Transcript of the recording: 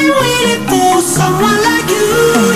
been waiting for someone like you.